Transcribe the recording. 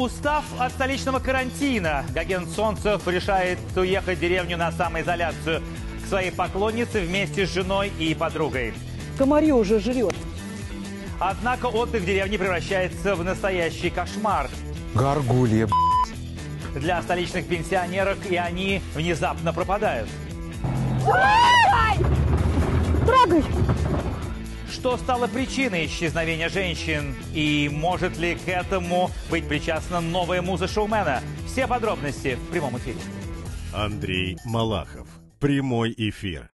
Устав от столичного карантина, Гоген Солнцев решает уехать в деревню на самоизоляцию к своей поклоннице вместе с женой и подругой. Комари уже жрет. Однако отдых в деревне превращается в настоящий кошмар. Гаргулья, б***ь. Для столичных пенсионерок и они внезапно пропадают. Трогай! Что стало причиной исчезновения женщин? И может ли к этому быть причастна новая муза шоумена? Все подробности в прямом эфире. Андрей Малахов. Прямой эфир.